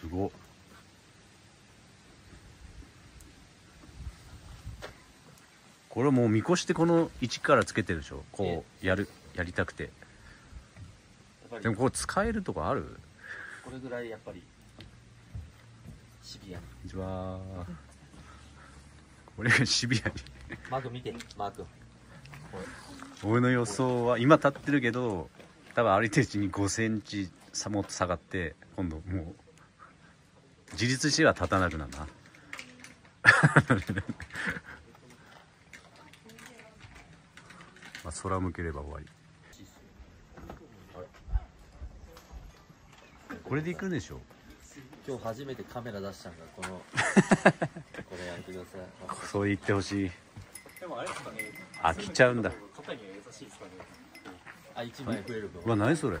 すごっ。これもう見越してこの位置からつけてるでしょ？こうやるやりたくて。でもこれ使えるとこある？これぐらいやっぱり。シビアに。こんにちは俺がシビアに。マーク見て。マークこ俺の予想は今立ってるけど多分歩いてるうちに5センチさもっと下がって今度もう自立しては立たなくなるな。まあ空向ければ終わり。これで行くんでしょ今日初めてカメラ出したんがこの これやめてください。そう言ってほしい。でもあれですかね。飽きちゃうんだ。肩には優しいですかね。あ1枚増える分うわ何それ。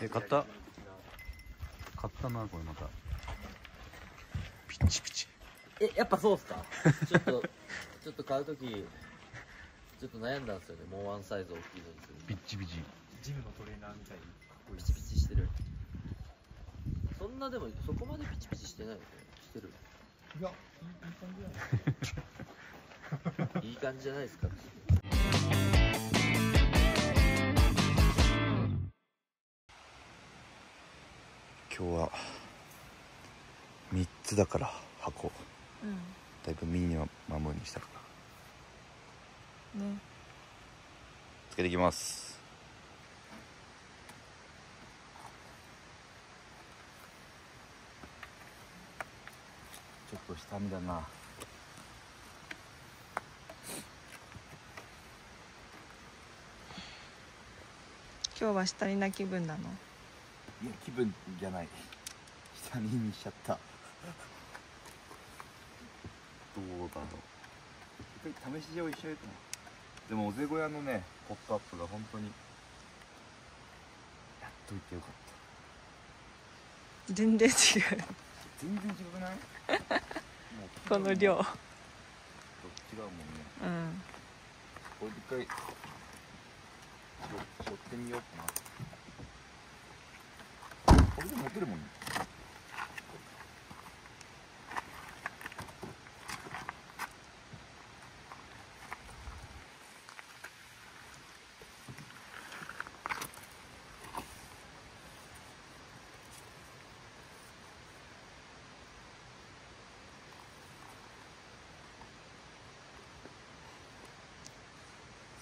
え買った買ったなこれまた。ピッチピチ。えやっぱそうっすか？ちょっと ちょっと買う時ちょっと悩んだんですよね。もうワンサイズ大きいのにするピッチピチ。ジムのトレーナーみたいにかっこいいピチピチしてる。そんなでもそこまでピチピチしてないよね。してるいやいい感じじゃないいい感じじゃないですか今日は3つだから箱。うん。だいぶミニマムにしたかな。ね。つけていきます。ちょっと下見だな。今日は下にな気分なの？気分じゃない。下見にしちゃった。どうだろう。やっぱり試し状一緒やとでも尾瀬小屋のねポップアップが本当にやっといてよかった。全然違う。全然違くない？もうこの量。違うもんね。うん。これで一回しょってみようかなこれで持てるもんね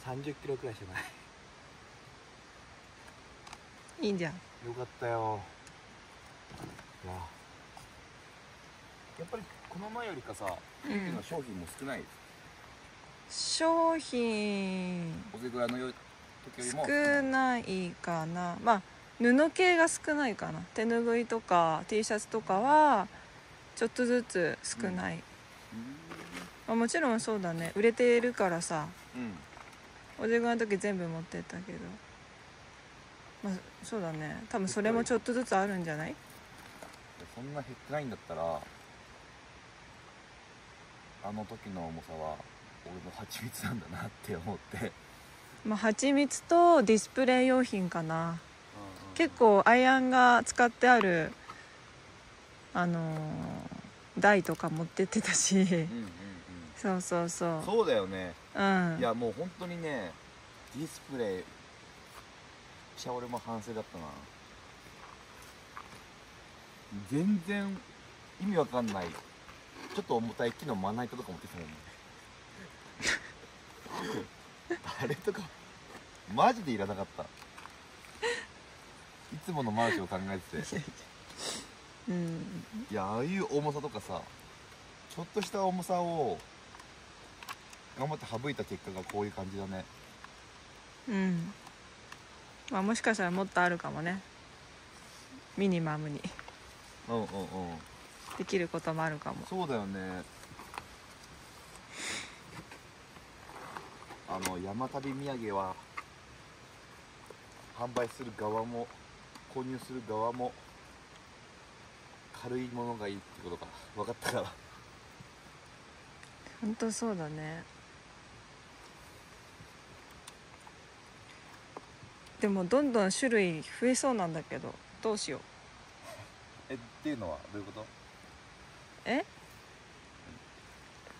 30キロくらいしかないいいんじゃんよかったよいややっぱりこの前よりかさ、うん。今商品も少ない商品。おぜぐらのよ時よりも少ない。かな。まあ布系が少ないかな。手ぬぐいとか T シャツとかはちょっとずつ少ない、まあ、もちろんそうだね。売れてるからさ。うん。おじぐの時全部持ってったけど。まあそうだね。多分それもちょっとずつあるんじゃない？そんな減ってないんだったらあの時の重さは俺の蜂蜜なんだなって思って。まあ蜂蜜とディスプレイ用品かな。結構アイアンが使ってあるあのー台とか持ってってたし。うんうんうん。そうそうそう。そうだよね。うん。いやもう本当にねディスプレイしゃ俺も反省だったな全然意味わかんない。ちょっと重たい木のまな板とか持ってきたもん。ねあれとかマジでいらなかった。いつものマーチを考えてて。うん。いやああいう重さとかさちょっとした重さを頑張って省いた結果がこういう感じだね。うん。まあもしかしたらもっとあるかもね。ミニマムにうんうんうん。できることもあるかも。そうだよね。あの山旅土産は販売する側も購入する側も軽いものがいいってことか。分かったから。本当そうだね。でもどんどん種類増えそうなんだけどどうしよえっていうのはどういうこと？え？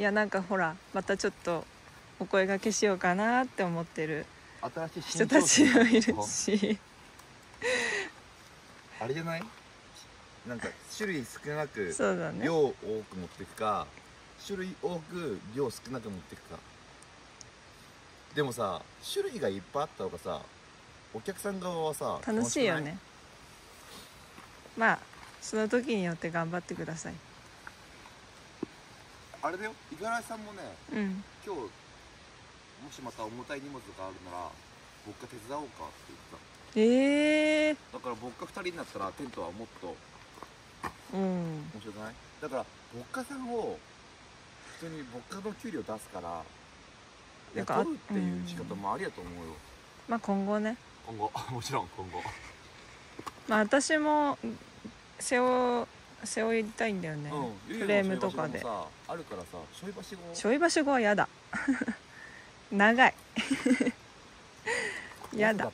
いやなんかほらまたちょっとお声がけしようかなって思ってる新しい人たちもいるあし。あれじゃない？なんか種類少なくね。量多く持っていくか種類多く量少なく持っていくか。でもさ種類がいっぱいあった方がさお客さん側はさ楽しいよね。まあその時によって頑張ってください。あれだよ。五十嵐さんもねうん。今日もしまた重たい荷物があるなら僕が手伝おうかって言ってええただから僕が2人になったらテントはもっとうん。面白くない？だから牧歌さんを普通に牧歌の給料出すから雇うっていう仕方もありやと思うよ。まあ今後ね。今後。もちろん今後。まあ私も背負背負いたいんだよね、うん。フレームとかで。あるからさしょいばしごちょい場所後は嫌だ。長い。嫌だ。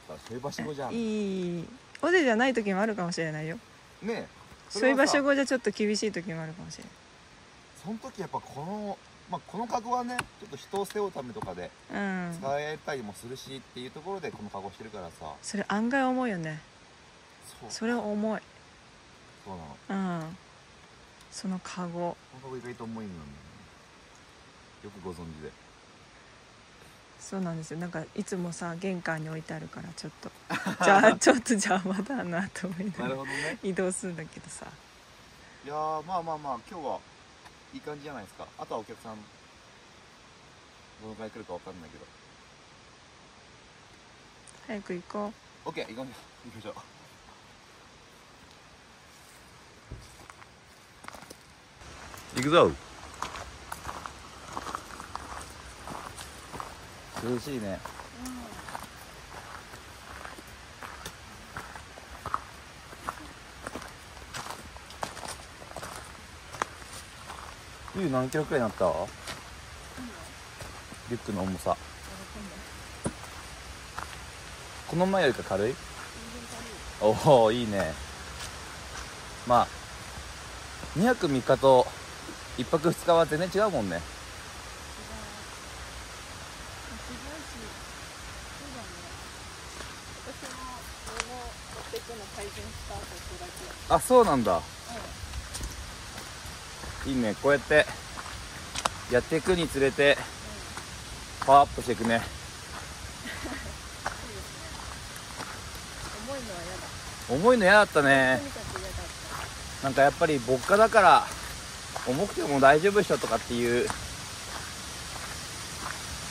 いいい尾瀬じゃない時もあるかもしれないよ。え。そういう場所後後じゃちょっと厳しい時もあるかもしれその時やっぱこのまあこのカゴはねちょっと人を背負うためとかでないうん。使えたりもするしっていうところでこのカゴしてるからさ。それ案外重いよね。それ重いそうなの。うん。そのカゴ。このカゴ意外と重いんだよね。よくご存知で。そうなんですよ。なんかいつもさ玄関に置いてあるからちょっと。じゃあちょっと邪魔だなと思いながらなるほどね。移動するんだけどさ。いやーまあまあまあ今日はいい感じじゃないですか。あとはお客さんどのくらい来るかわかんないけど。早く行こ OK 行こう行きましょう行くぞ。涼しいね。ゆう何キロくらいになった？リュックの重さ。この前よりか軽い？おおいいね。まあ2泊3日と1泊2日は全然違うもんね。あそうなんだ、いいねこうやってやっていくにつれてパワーアップしていくね重いのは嫌だ重いの嫌だったねなんかやっぱり牧歌だから重くても大丈夫っしょとかっていう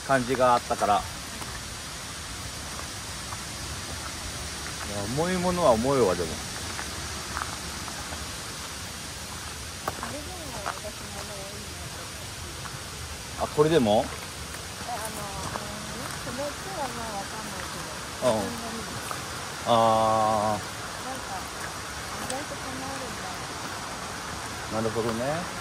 感じがあったから。重いものは重いわでも。たあこれでも？ああなるほどね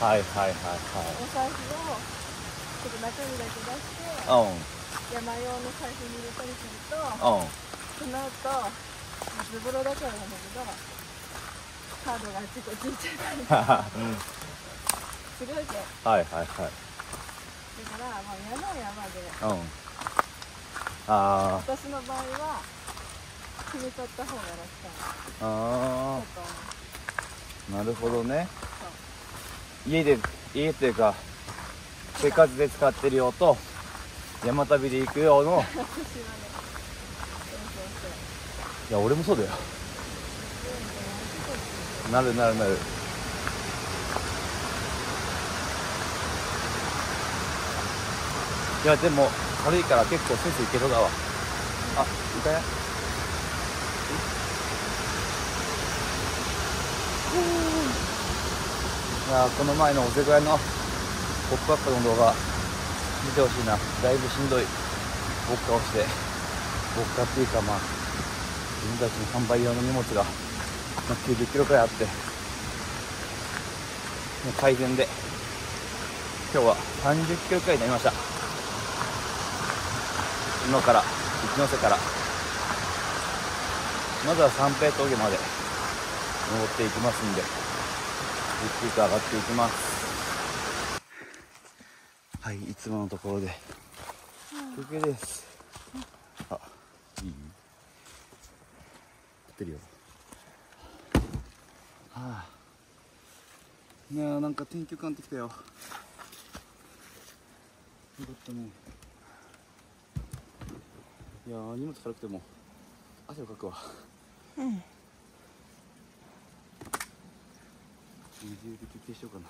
どっかさいはいはいはい。お財布をちょっと中身だけ出して山用の財布に入れたりするとうん。その後ズボロだからなんだけどカードがあっちこっち行っちゃったり。するわけ。だはいはいはい。からまあ山は山で。うん。あ私の場合は決めちゃった方が楽かな。と思うーなるほどね家で家っていうか生活で使ってる用と山旅で行く用の。いや俺もそうだよ。なるなるなる。いやでも軽いから結構スイいけそうだわあいたやい？やこの前のおせ小屋のポップアップの動画見てほしいな。だいぶしんどい。牧歌をして。牧歌っていうかまあ自分たちの販売用の荷物が、90キロくらいあって。もう改善で。今日は30キロくらいになりました。今から一ノ瀬から。まずは三平峠まで登っていきますんで。ゆっくりと上がっていきます。はいいつものところで。休憩です。あいい？撮ってるよ。はあ。いやーなんか天気良くなってきたよ。よかったね。いやー荷物軽くても汗をかくわ。うん水で休憩しようかな。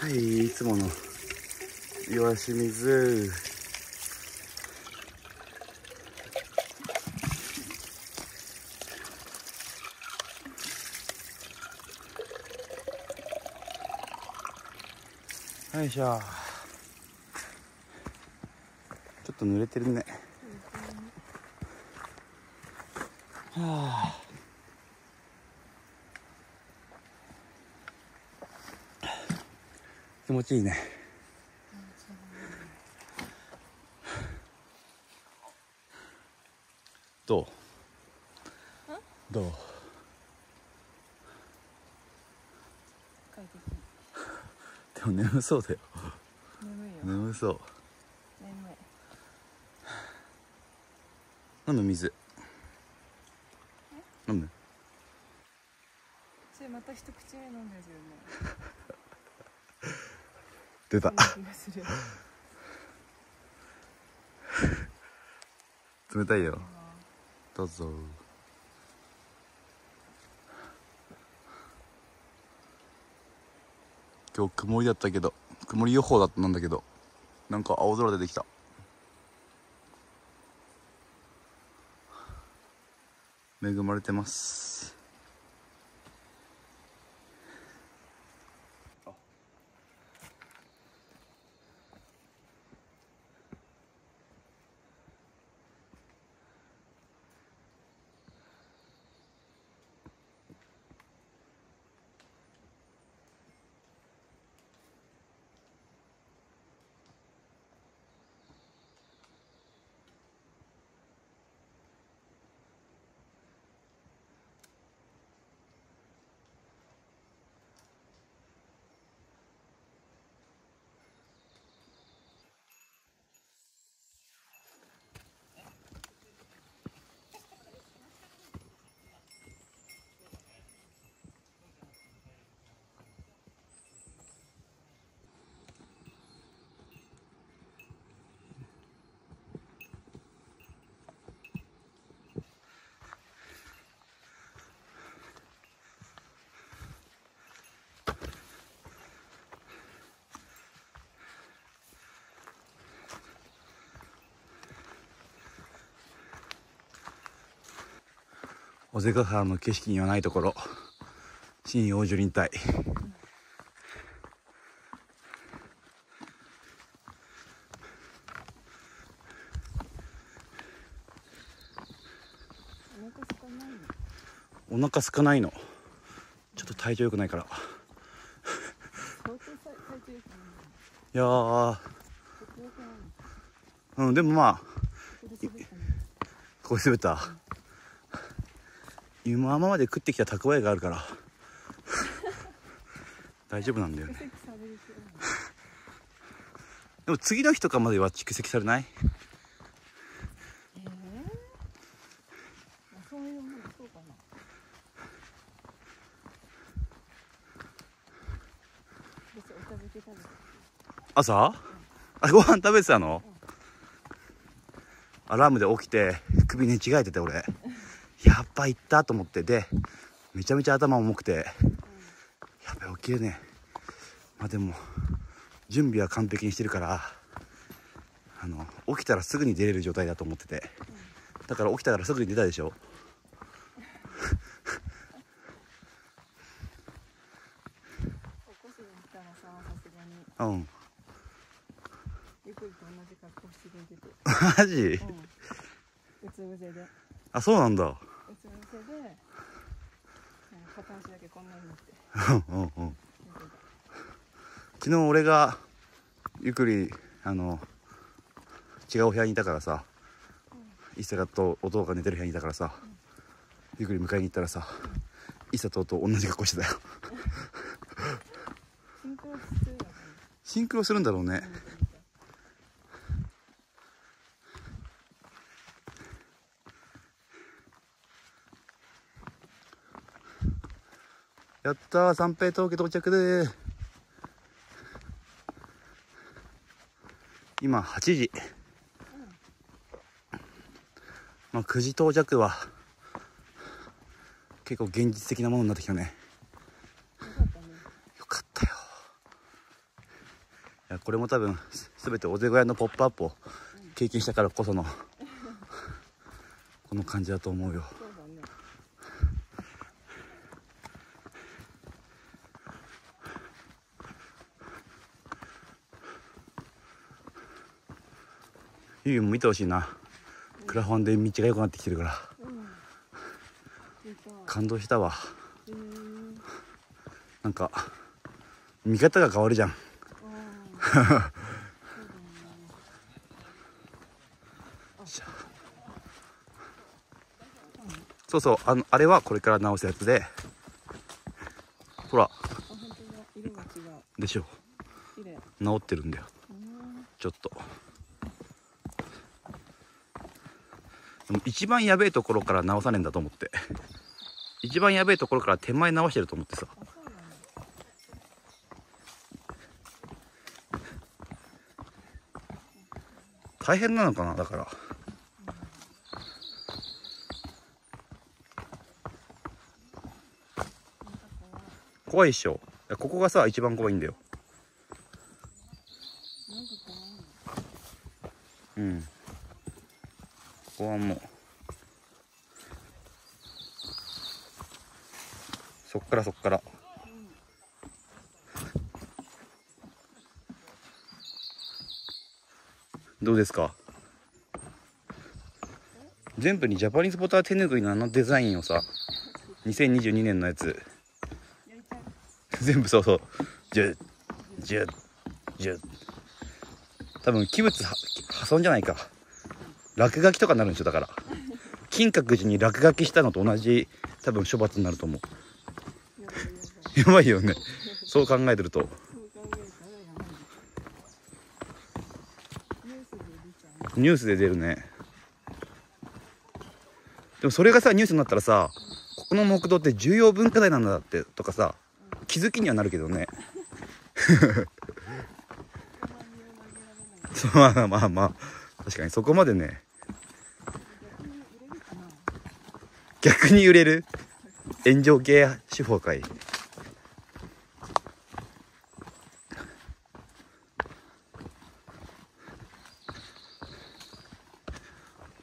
はいいつもの岩清水。よいしょちょっと濡れてるね。はあ。気持ちいいね。どう？どう？でも眠そうだよ。眠いよ。眠そう。眠い。飲む水？飲むそれまた一口目飲んだよね。出た。そんな気がする。冷たいよ。どうぞ。今日曇りだったけど曇り予報だったんだけどなんか青空出てきた恵まれてます。尾瀬ヶ原の景色にはないところ新王樹林帯。お腹空かないの。ちょっと体調良くないから。い。やー。うんでもまあここで滑った今まで食ってきた蓄えがあるから。大丈夫なんだよね。でも次の日とかまでは蓄積されない？ええそういうものそうかな。私お茶漬け食べて。朝？あご飯食べてたの？アラームで起きて首寝違えてて俺やっぱ行ったと思ってでめちゃめちゃ頭重くてやっぱり起きれねえ。まあでも準備は完璧にしてるからあの起きたらすぐに出れる状態だと思ってて。だから起きたからすぐに出たでしょ。起こしに来たらささすがに。うん。ゆっくりと同じ格好して出てて。マジ？うん。うつ伏せで。うあそうなんだ片足だけこんなになって。うんうんうん。昨日俺がゆっくりあの違う部屋にいたからさ伊勢がと弟が寝てる部屋にいたからさゆっくり迎えに行ったらさ伊勢と弟同じ格好してたよ。シンクロするんだろうねやったー。三平峠到着でー。今8時。まあ9時到着は結構現実的なものになってきたね。よかったよいやこれも多分す全て尾瀬小屋のポップアップを経験したからこそのこの感じだと思うよそうだねゆうも見てほしいな。クラファンで道が良くなってきてるから。うん。感動したわ。なんか見方が変わるじゃん。そうそうあのあれはこれから直すやつで。ほら。でしょ。綺麗。直ってるんだよ。うん。ちょっとでも一番やべえところから直さねえんだと思って。一番やべえところから手前直してると思ってさ。大変なのかなだから。怖いっしょ。ここがさ一番怖いんだよ。うん。ここはもうそっからそっから。どうですか？全部にジャパニーズボター手ぬぐいのあのデザインをさ2022年のやつ。全部そうそう。ジュッジュッジュッ多分器物破損じゃないか。落書きとかになるんでしょだから。金閣寺に落書きしたのと同じ多分処罰になると思う。やばいよね。そう考えてると。ニュースで出るね。でもそれがさニュースになったらさここの木道って重要文化財なんだってとかさ気づきにはなるけどね。そうまあまあまあ。確かにそこまでね。逆に揺れる？炎上系手法かい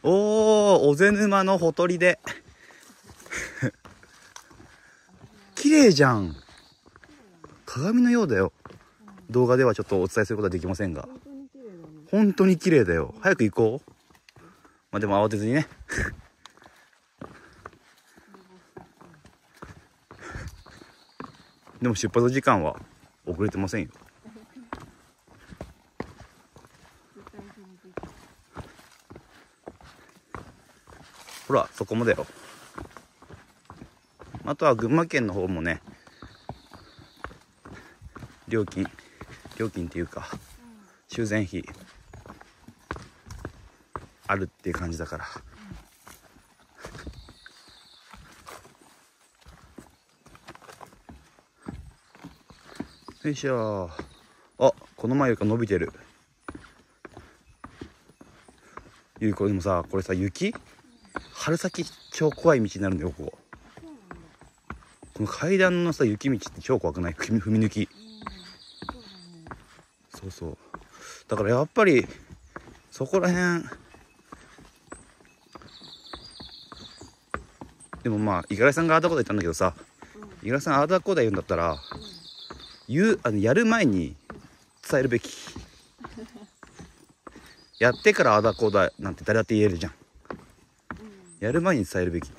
おー尾瀬沼のほとりで。綺麗じゃん。鏡のようだよ。動画ではちょっとお伝えすることはできませんが。本当に綺麗だね本当に綺麗だよ。早く行こう。まあでも慌てずにね。でも出発時間は遅れてませんよ。ほらそこもだよ。あとは群馬県の方もね料金料金っていうか修繕費あるっていう感じだからよいしょ。あこの前よりか伸びてる。ゆうこでもさこれさ雪？春先超怖い道になるんだよここ。この階段のさ雪道って超怖くない？踏み抜き。そうそう。だからやっぱりそこら辺。でもまあ五十嵐さんがああだこだ言ったんだけどさ五十嵐さんああだこだ言うんだったら言うあのやる前に伝えるべき。やってからああだこだなんて誰だって言えるじゃん。やる前に伝えるべき。い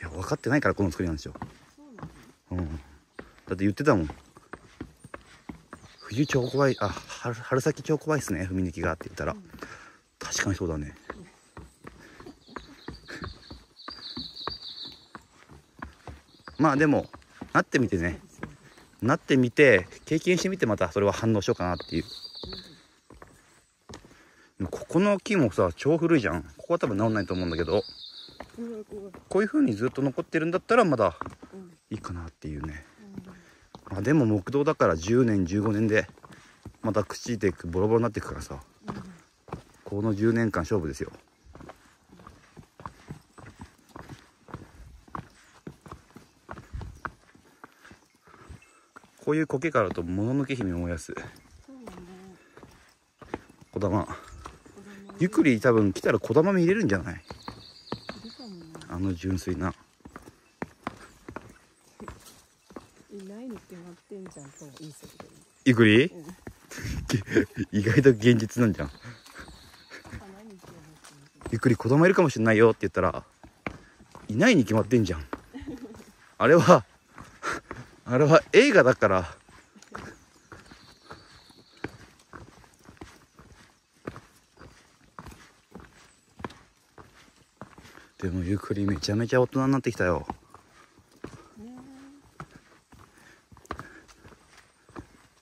や分かってないからこの作りなんですよ。そうん、だって言ってたもん。冬超怖いあ春春先超怖いっすね踏み抜きがって言ったら、確かにそうだねまあでもなってみてね。なってみて経験してみてまたそれは反応しようかなっていう。ここの木もさ超古いじゃん。ここは多分治んないと思うんだけど。怖い怖いこういう風にずっと残ってるんだったらまだいいかなっていうね。まあでも木道だから10年15年でまた朽ちていくボロボロになっていくからさ。この10年間勝負ですよ。こういう苔からだともののけ姫を燃やす。そうだね。小玉子供ゆっくり多分来たら小玉見れるんじゃない？あの純粋な。いないに決まってんじゃんと言い過ぎてるゆっくり？うん。意外と現実なんじゃん。ゆっくり子供いるかもしれないよって言ったらいないに決まってんじゃん。あれはあれは映画だから。でもゆっくりめちゃめちゃ大人になってきたよ。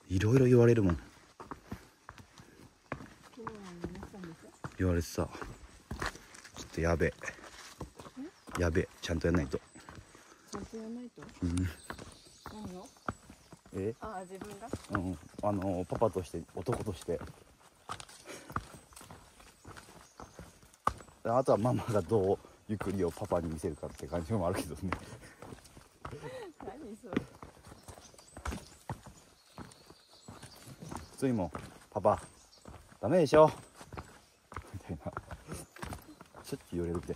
いろいろ言われるもん。言われてさちょっとやべ。えやべ。えちゃんとやんないと。ちゃんとやらないと。うんああ自分が？うん、あのパパとして男として。あとはママがどうゆっくりをパパに見せるかって感じもあるけどね。何それ？普通にもう「パパダメでしょ」みたいな。しょっちゅう言われるって。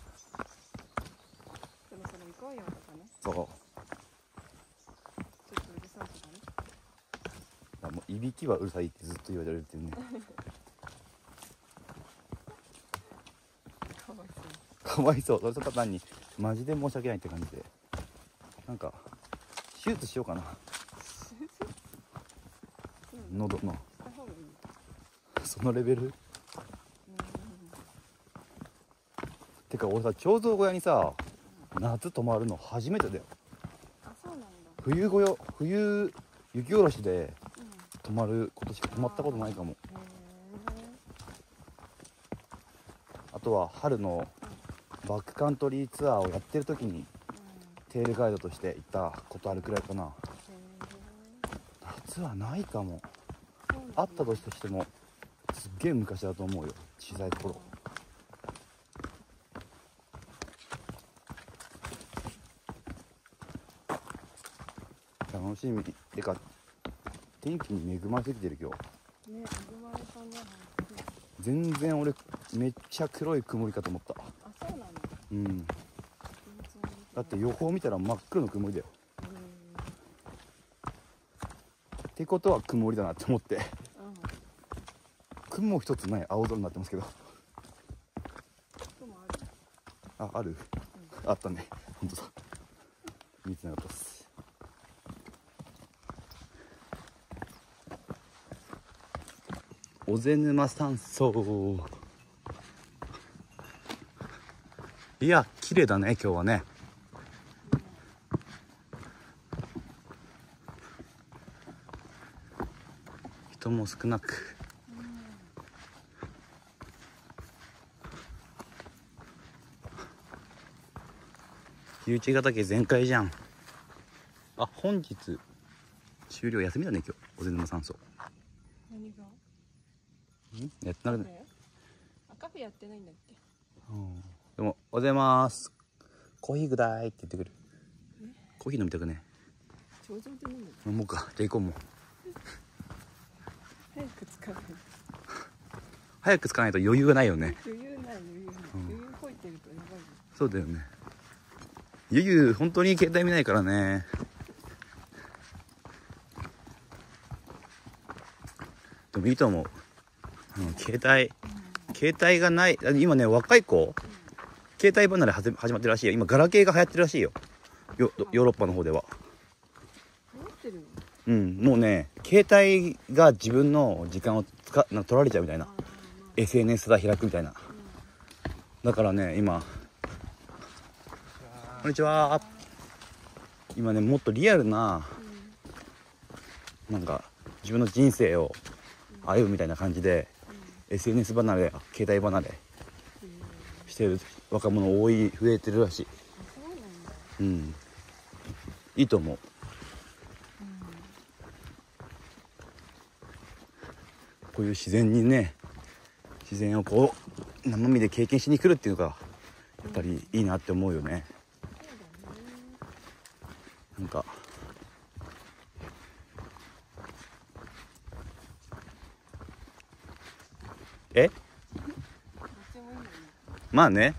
そろそろ行こうよとかね。そうるさいとかねあもういびきはうるさいってずっと言われるっていう。ねかわいそう。それとた単にマジで申し訳ないって感じで。なんか手術しようかな。喉の。そのレベル？てか俺さ彫像小屋にさ夏泊まるの初めてだよ。冬小屋冬雪下ろしでうん泊まることしか泊まったことないかも。あとは春のバックカントリーツアーをやってる時にテールガイドとして行ったことあるくらいかな。夏はないかも。あったとしてもすっげえ昔だと思うよ。小さい頃。楽しみてか天気に恵まれすぎてる今日。ね恵まれたね全然俺めっちゃ黒い曇りかと思った。あそうなのうん。だって予報見たら真っ黒の曇りだよ。ってことは曇りだなって思って。うん。雲一つない青空になってますけど。雲ある。あある、あったね。本当だ。見てなかったです尾瀬沼山荘いや綺麗だね今日はね。人も少なく。11ヶ岳全開じゃん。あ本日終了休みだね今日。尾瀬沼山荘やってなくカフェやってないんだっけ？でも「おはようございます。コーヒーくだい」って言ってくる。コーヒー飲みたくね。頂上で飲む飲もうか。じゃあ行こうもう早く使う早く使わないと余裕がないよね。余裕ない余裕ない、うん余裕こいてるとやばいよ。そうだよね。ゆゆ本当に携帯見ないからね。でもいいと思う、うん、携帯携帯がないあ今ね若い子携帯離れはじ始まってるらしいよ。今ガラケーが流行ってるらしいよ。ヨヨーロッパの方では。持ってるようん。もうね携帯が自分の時間をつかな取られちゃうみたいな。SNS だ開くみたいな。だからね今。こんにちは。今ねもっとリアルななんか自分の人生を歩むみたいな感じで SNS 離れや携帯離れしてる若者多い増えてるらしい。いいと思う。こういう自然にね自然をこう生身で経験しに来るっていうのがやっぱりいいなって思うよね。なんかえ？まあね。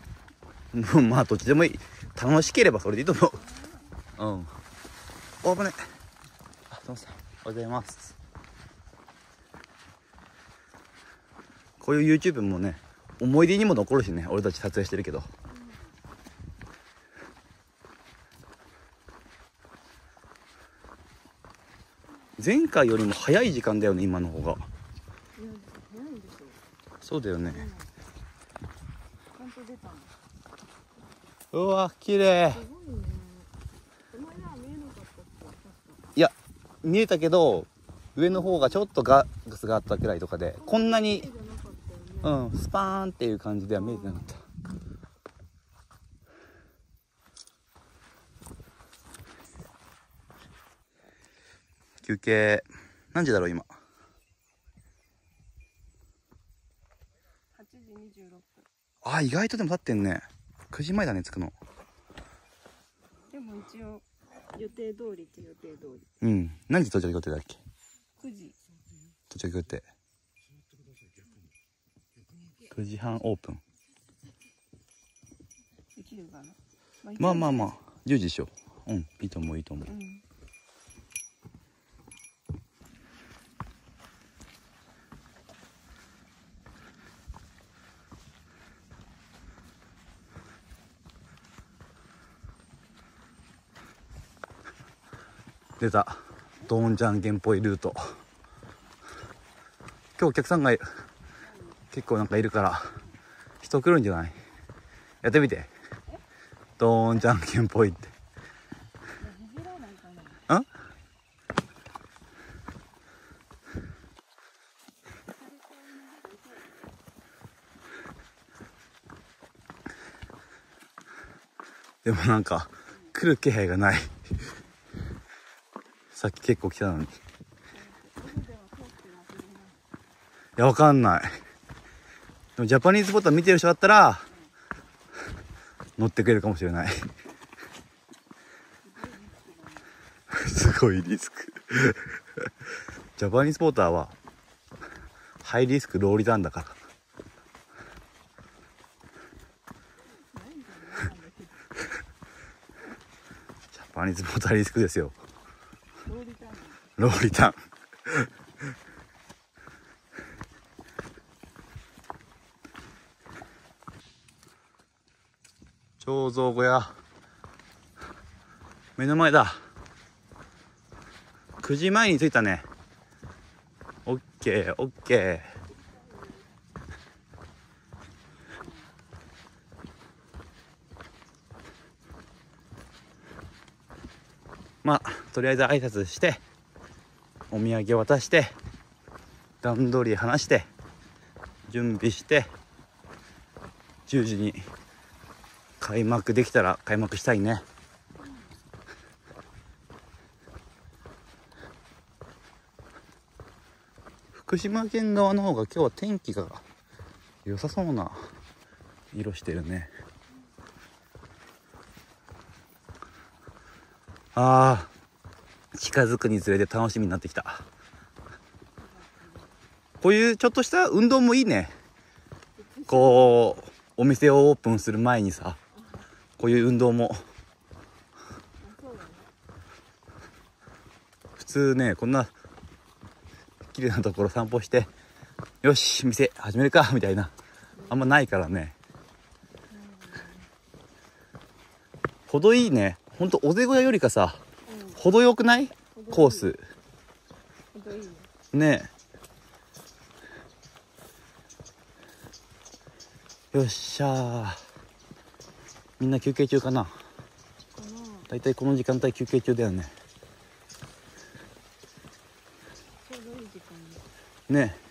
も うまあどっちでもいい。楽しければそれでいいと思う。うん。お危ねあすいません。おはようございます。こういう YouTube もね思い出にも残るしね。俺たち撮影してるけど。前回よりも早い時間だよね今の方が。そうだよね。ちゃん。うわ綺麗。いや見えたけど上の方がちょっとガガスがあったくらいとかでこんなにうんスパーンっていう感じでは見えてなかった。休憩。何時だろう今8時26分あ意外とでも経ってんね。9時前だね着くの。でも一応予定通りって予定通うん。何時到着予定だっけ？り9時。到着予定。9時半オープン。できるかな、まあまあまあ10時でしょうん。いいと思ういいと思う。うん出た。ドーンじゃんけんっぽいルート。今日お客さんが結構なんかいるから人来るんじゃない？やってみて。ドーンじゃんけんっぽいって。んでもなんか来る気配がないさっき結構来たのに。いやわかんない。でもジャパニーズボタン見てる人だったら乗ってくれるかもしれない。すごいリスク。ジャパニーズポーターはハイリスクローリターンだから。ジャパニーズポーターリスクですよ。ローリタン。彫像小屋。目の前だ。9時前に着いたね。オッケーオッケー。まあとりあえず挨拶して。産渡して段取り話して準備して10時に開幕できたら開幕したいね。福島県側の方が今日は天気が良さそうな色してるね。あー。近づくにつれて楽しみになってきた。こういうちょっとした運動もいいね。こうお店をオープンする前にさこういう運動も。普通ねこんな綺麗なところ散歩してよし店始めるかみたいなあんまないからね。程いいね。ほんと尾瀬小屋よりかさ程よくない？コース。ね。ねえよっしゃー。みんな休憩中かな？かなだいたいこの時間帯休憩中だよね。ね。え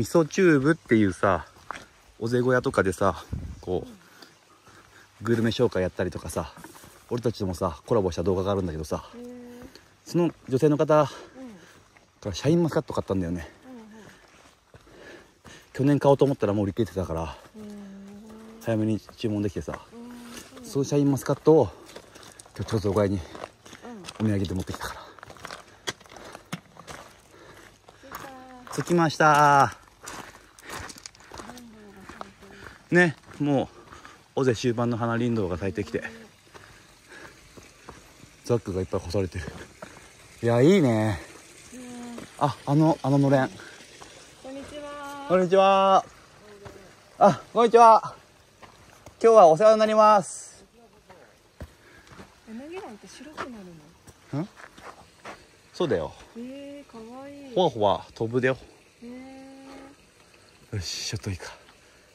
味噌チューブっていうさおぜ小屋とかでさこうグルメ紹介やったりとかさ俺たちともさコラボした動画があるんだけどさその女性の方うんからシャインマスカット買ったんだよね。うん去年買おうと思ったらもう売り切れてたから早めに注文できてさえそのシャインマスカットを今日ちょうどお買いにうんお土産で持ってきたから。着きましたねもう尾瀬終盤の花林道が咲いてきてザックがいっぱい干されてる。いやいいね。ああのあののれん。こんにちは。こんにちは。あこんにちは。今日はお世話になります。柳蘭って白くなるの？そうだよ。えー、かわいい。ほわほわ飛ぶだよ。よしちょっといいか。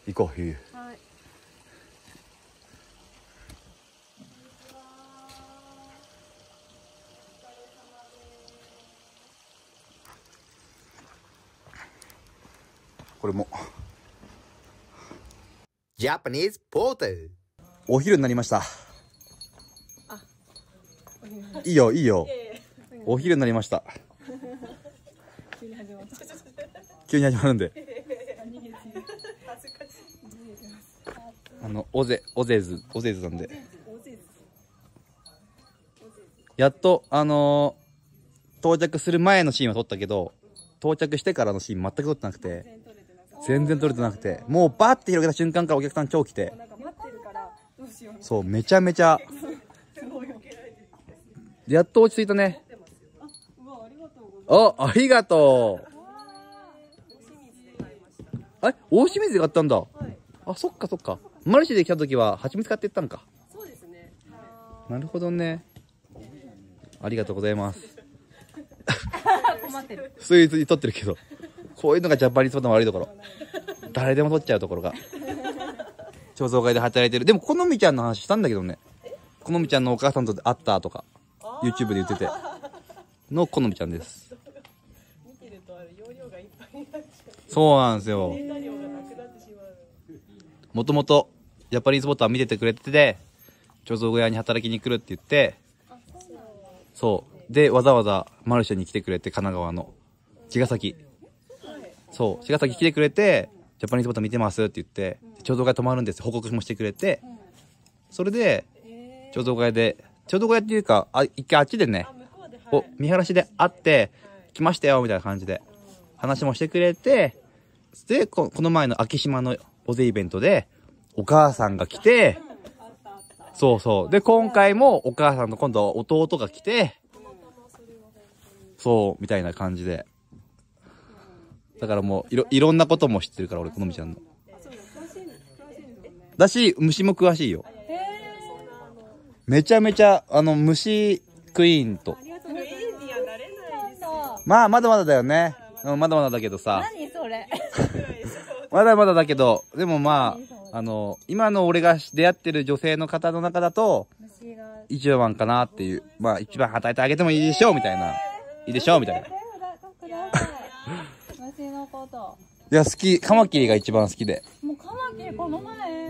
行こうゆうはいこれも Japanese porter. お昼になりました。いいよいいよ。お昼になりました。急に始まるんで。あのオゼオゼズオゼズなんで。やっとあのー到着する前のシーンは撮ったけど到着してからのシーン全く撮ってなくて全然撮れてなくてもうバッて広げた瞬間からお客さん超来てそう、めちゃめちゃ。やっと落ち着いたね。ありがとうございあ、ありがとう。あれ大清水で買ったんだ。あ、そっかそっか。マルシェで来た時は蜂蜜買って行ったんか。そうですね。なるほどね。ありがとうございます。困ってる。スイーツに撮ってるけど。こういうのがジャパニーズパターン悪いところ。誰でも撮っちゃうところが。彫像会で働いてる。でも、このみちゃんの話したんだけどね。このみちゃんのお母さんと会ったとか、YouTube で言ってて。のこのみちゃんです。見てるとあれ容量がいっぱいになっちゃう。そうなんですよ。もともと、ジャパニーズボタン見ててくれてて、彫像小屋に働きに来るって言って、そう。で、わざわざマルシェに来てくれて、神奈川の。茅ヶ崎。そう。茅ヶ崎来てくれて、ジャパニーズボタン見てますって言って、彫像小屋泊まるんです。報告もしてくれて、それで、彫像小屋で、彫像小屋っていうか、あ、一回あっちでね、お、見晴らしで会って、来ましたよ、みたいな感じで、話もしてくれて、で、ここの前の秋島のおぜイベントで、お母さんが来て、そうそう。で、今回もお母さんと今度は弟が来て、そう、みたいな感じで。だからもう、いろ、いろんなことも知ってるから、俺、このみちゃんの。だし、虫も詳しいよ。めちゃめちゃ、あの、虫クイーンと。まあ、まだまだだよね。うん、まだまだだけどさ。何それ まだまだだけど、でもまあ、あの、今の俺が出会ってる女性の方の中だと、一番かなっていう。まあ、一番働いてあげてもいいでしょう、みたいな。いいでしょう、みたいな。いくださいや、好き。カマキリが一番好きで。もうカマキリこの前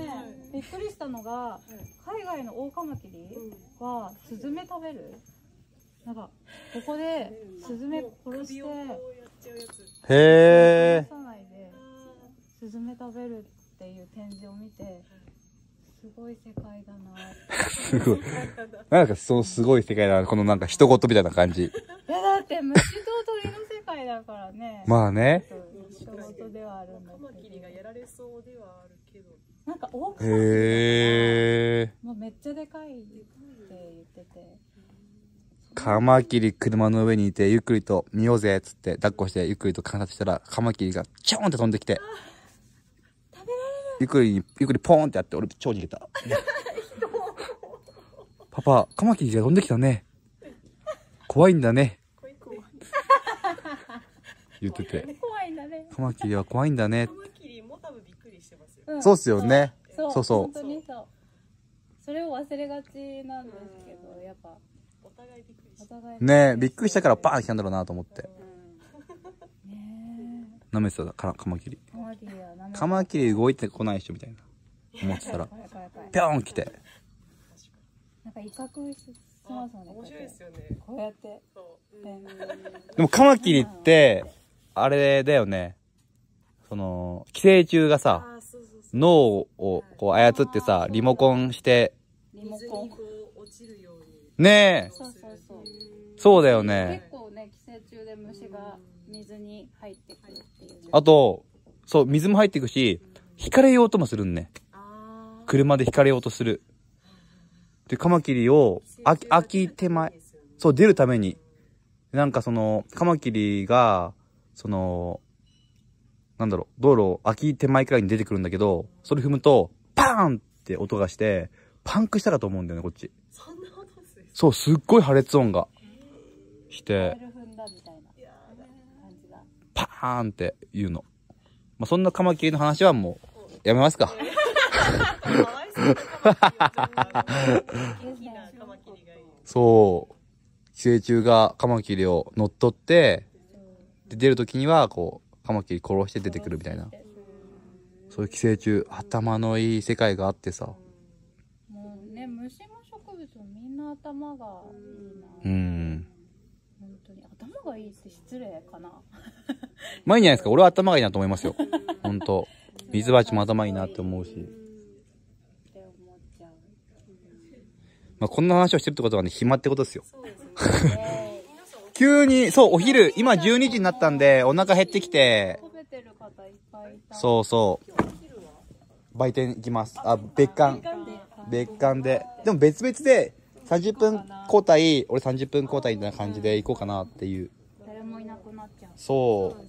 びっくりしたのが海外のオオカマキリはスズメ食べる？なんかここでスズメ殺して。へ殺さないでスズメ食べるっていう展示を見てすごい世界だなすごい。なんかそうすごい世界だな。このなんか一言みたいな感じ。いやだって虫と鳥の世界だからねまあね。仕事ではあるんだカマキけどリがやられそうではあるけどなんか大きへえ。もうめっちゃでかいって言っててカマキリ車の上にいて、ゆっくりと見ようぜっつって抱っこしてゆっくりと観察したら、カマキリがチョーンって飛んできて、ゆっくり、ゆっくりポーンってやって、俺超逃げた。パパ、カマキリが飛んできたね。怖いんだね。言ってて、怖いんだねカマキリは怖いんだねカ。マキリも多分びっくりしてますようんそうっすよね。そうそうそう本当にそうそれを忘れがちなんですけどやっぱお互いびっくりしてお互いねえ、びっくりしたからバーン来たんだろうなと思って。うんね舐めてたカカマキリ。えカマキリは名前カマキリ動いてこないっしょみたいな。思ってたら、怖い怖い怖いぴょん来て。なんか威嚇しますもんね面白いですよね。こうやって。そう。ねでもカマキリって、あれだよね。その、寄生虫がさ、ああそうそうそう。脳をこう操ってさ、リモコンして、リモコン。ねえ、そうそうそう。そうだよね。結構ね寄生虫で虫が水に入ってくるっていう。ねあと、そう、水も入っていくし、引かれようともするんね。車で引かれようとする。で、カマキリを、秋、秋手前、そう、出るために、なんかその、カマキリが、その、なんだろう、道路、秋手前くらいに出てくるんだけど、それ踏むと、パーンって音がして、パンクしたかと思うんだよね、こっち。そんなことですねそう、すっごい破裂音が、して、カエル踏んだみたいな感じだパーンって言うの。まあ、そんなカマキリの話はもう、やめますか。そう、寄生虫がカマキリを乗っ取って、で、出るときには、こう、カマキリ殺して出てくるみたいな。そういう寄生虫、頭のいい世界があってさ。もうね虫も植物もみんな頭がいいな、うん。本当に頭がいいって失礼かなまあいいんじゃないですか？俺は頭がいいなと思いますよ。ほんと。水鉢も頭いいなって思うし。まあこんな話をしてるってことはね、暇ってことですよ。え 急に、そう、お昼、今12時になったんで、お腹減ってきて、そうそう。売店行きます。あ、別館。別館で。でも別々で、30分交代、俺30分交代みたいな感じで行こうかなっていう。誰もいなくなっちゃそう。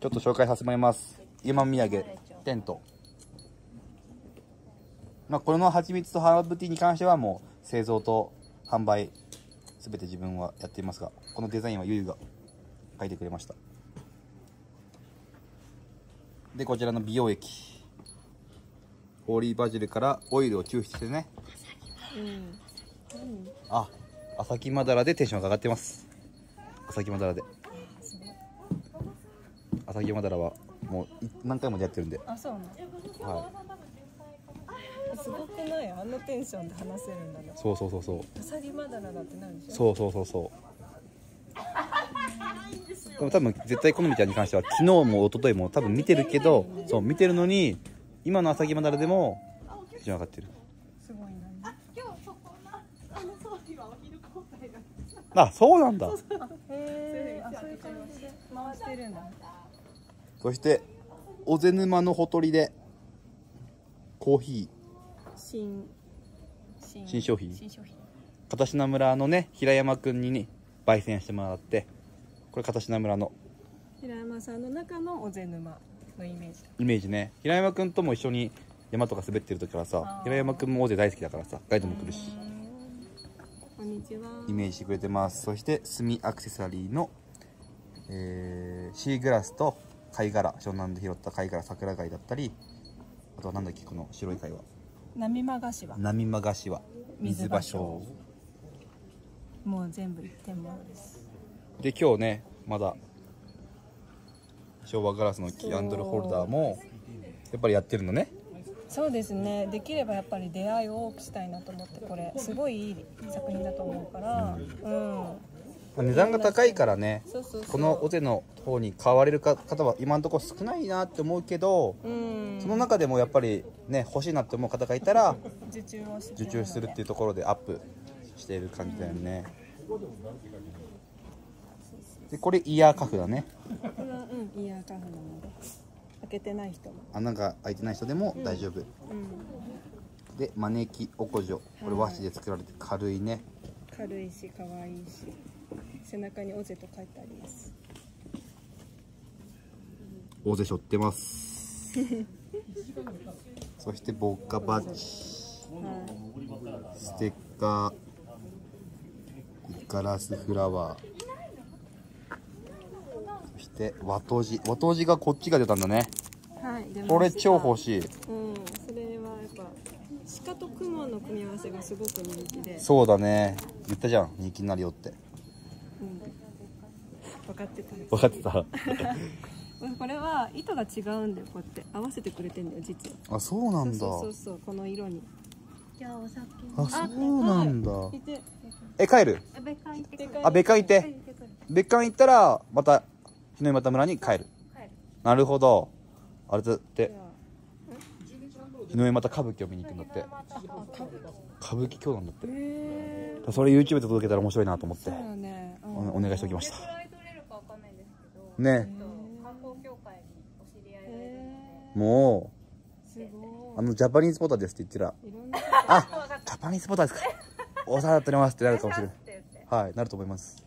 ちょっと紹介させてもらいます。今土産テント。まあ、これの蜂蜜とハーブティーに関してはもう製造と販売すべて自分はやっていますが、このデザインはゆゆが描いてくれました。で、こちらの美容液。ホーリーバジルからオイルを抽出してね。あ、朝木まだらでテンションが上がってます。朝木まだらで。朝木まだらはもうい何回もやってるんで。あそうなの？はすごくない？あんなテンションで話せるんだない。そうそうそうそう。うさぎまだらだってなるでしょ？そうそうそうそう。でも多分絶対好みちゃんに関しては昨日も一昨日も多分見てるけど、そう見てるのに今の朝木まだらでもテンション上がってる。すごいなあ、そうなんだ。へえあそういう感じで回ってるんだ。そして尾瀬沼のほとりでコーヒ新新新商品。新商品。ー片品村のね平山くんにね焙煎してもらってこれ片品村の。平山さんの中の尾瀬沼のイメージイメージね。平山くんとも一緒に山とか滑ってる時からさ平山くんも尾瀬大好きだからさガイドも来るしこんにちは。イメージしてくれてます。そして炭アクセサリーの、えーシーグラスと貝殻湘南で拾った貝殻桜貝だったりあとはなんだっけこの白い貝は。波間菓子は。波間菓子は。水場所。所。もう全部一点物です。で今日ねまだ昭和ガラスのキャンドルホルダーもやっぱりやってるのねそうですね。できればやっぱり出会いを多くしたいなと思ってこれすごいいい作品だと思うから。うん、まあ値段が高いからねこの尾瀬の方に買われるか方は今のところ少ないなって思うけどうん。その中でもやっぱりね欲しいなって思う方がいたら受注受注するっていうところでアップしている感じだよね。でこれイヤーカフだね。これはうんイヤーカフなので開けてない人も。穴が開いてない人でも大丈夫、うん。で招きおこじょ。これ和紙で作られて軽いね。軽いし可愛いし。背中に「オゼ」と書いてあります。大勢背負ってます。そしてボッカバッジはステッカー。ガラスフラワーそして和とじ。和とじがこっちが出たんだね。い、はい、出ました。これ超欲しい。うんそれはやっぱ鹿と雲の組み合わせがすごく人気で。そうだね。言ったじゃん。人気になるよって。うん。分かってた。分かってた。これは糸が違うんだよ。こうやって合わせてくれてんだよ実は。あそうなんだ。そうそうそうこの色に。じゃあお酒。あそうなんだ。え帰る？え別館行ってくる。あ別館行って。別館行ったらまた日の又村に帰る。帰る。なるほど。あれだって。日の又歌舞伎を見に行くんだって。歌舞伎。今日なんだって。それ YouTube で届けたら面白いなと思って。そうだね。おお願いしておきました。ね。もう。あのジャパニーズポタですって言ってら。あジャパニーズポタですか。お世話になっておりますってなるかもしれない。はいなると思います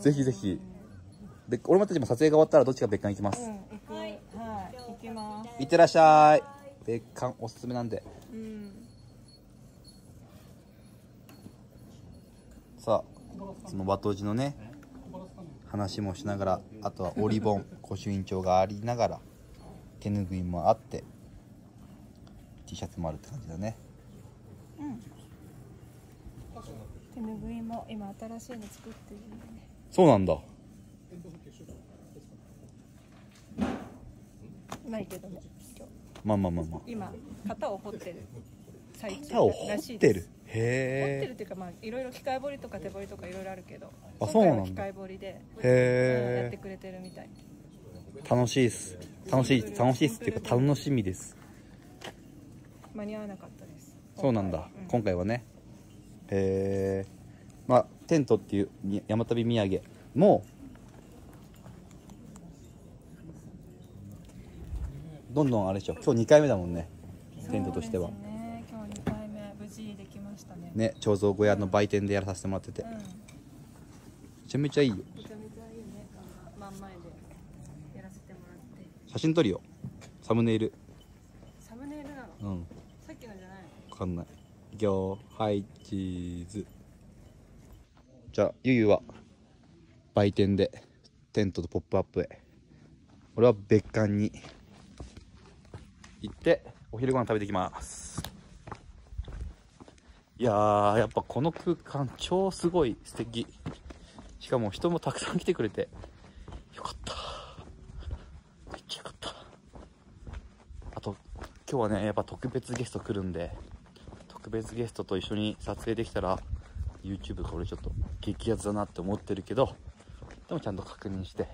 ぜひぜひ。で俺もたちも撮影が終わったらどっちか別館行きます、うん行くはい行きます。い。ってらっしゃい。別館おすすめなんで。うんさあその和とじのね話もしながらあとはオリボン御朱印帳がありながら手ぬぐいもあって T シャツもあるって感じだね。手ぬぐいも今新しいの作ってるんでねそうなんだ。ないけどねまあまあまあまあ。今型を掘ってる。最中板を掘ってる？掘ってへるっていうかまあいろいろ機械彫りとか手彫りとかいろいろあるけどあそうなん機械彫りでえ。へうんやってくれてるみたい。え楽しいっす。楽しい楽しいっすっていうか楽しみです。間に合わなかったです。そうなんだ、う今回はね。へえ。まあテントっていうに山旅土産もどんどんあれでしょ今日2回目だもんね。テントとしては。ね。今日2回目無事できましたね。ね彫像小屋の売店でやらさせてもらってて。うん。めちゃめちゃいいよ。めちゃめちゃいいね。真ん前でやらせてもらって。写真撮るよ。サムネイル。サムネイルなの？うん。さっきのじゃないの？わかんない。行はいチーズじゃあゆゆは売店でテントとポップアップへ。俺は別館に。行ってお昼ご飯食べてきます。いやーやっぱこの空間超すごい素敵。しかも人もたくさん来てくれてよかった。めっちゃよかった。あと今日はねやっぱ特別ゲスト来るんで特別ゲストと一緒に撮影できたら YouTube これちょっと激アツだなって思ってるけどでもちゃんと確認して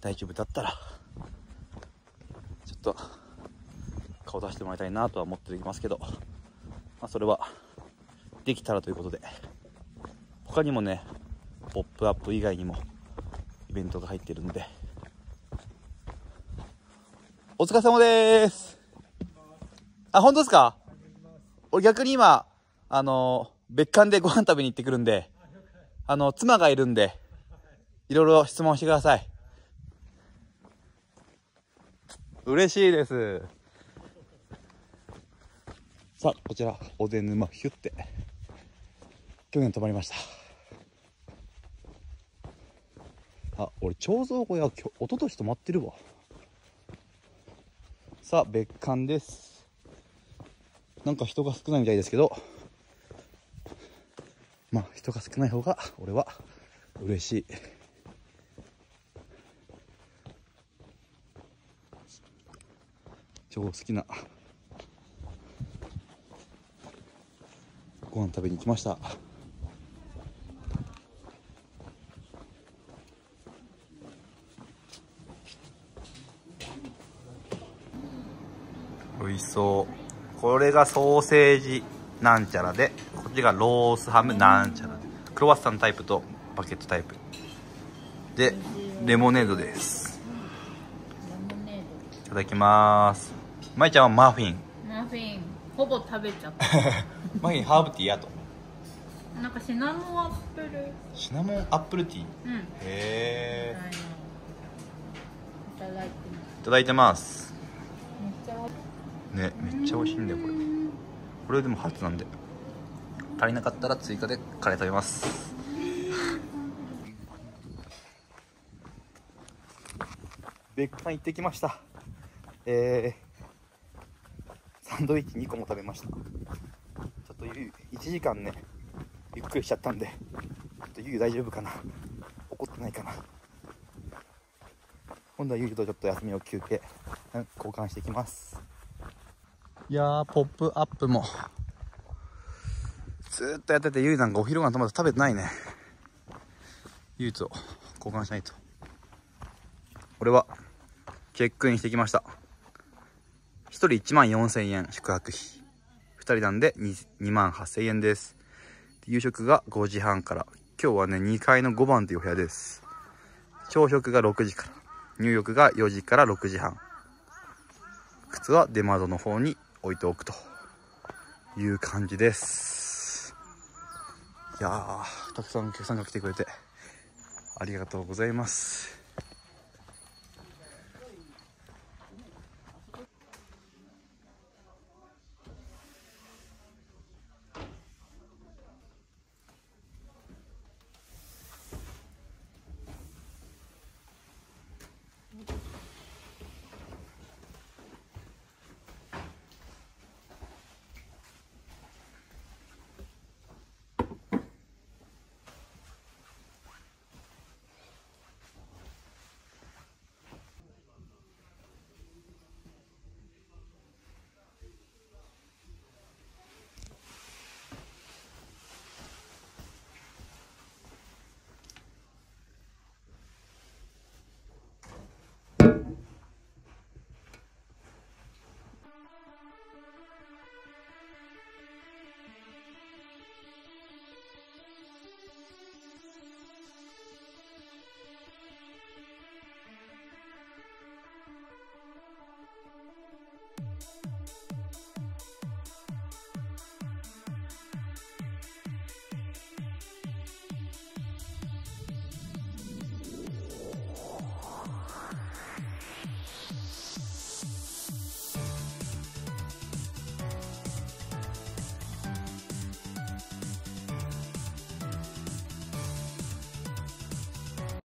大丈夫だったらちょっと顔出してもらいたいなとは思っていますけど、まあ、それはできたらということで他にもねポップアップ以外にもイベントが入ってるんでお疲れ様でーす。あ本当ですか？俺逆に今あの別館でご飯食べに行ってくるんであの妻がいるんでいろいろ質問してください。嬉しいです。さあこちらおで沼ヒュって。去年泊まりました。あ俺彫像小屋きょ一昨年泊まってるわ。さあ別館です。なんか人が少ないみたいですけどまあ人が少ない方が俺は嬉しい。超好きなご飯食べに行きました。美味しそう。これがソーセージ。なんちゃらでこっちがロースハムなんちゃらクロワッサンタイプとバケットタイプ。でレモネードです。いただきます。まいちゃんはマフィン。マフィン。ほぼ食べちゃった。マフィンハーブティーやとなんかシナモンアップル。シナモンアップルティー？うん。へえい。ただいてます。ねめっちゃ美味しいんだよこれこれでも初なんで。足りなかったら追加でカレー食べます。ベックさん行ってきました。えー、サンドイッチ2個も食べました。ちょっとゆ1時間ねゆっくりしちゃったんでちょっとゆう大丈夫かな。怒ってないかな。今度はゆうとちょっと休みを休憩うん交換してきますいやーポップアップも。ずっとやっててゆうなんかお昼ご飯まだ食べてないね。ゆうと交換しないと。俺はチェックインしてきました。1人1万4000円宿泊費。2人なんで 2, 2万8000円です。夕食が5時半から。今日はね2階の5番というお部屋です。朝食が6時から。入浴が4時から6時半。靴は出窓の方に置いておくという感じです。いやーたくさんお客さんが来てくれてありがとうございます。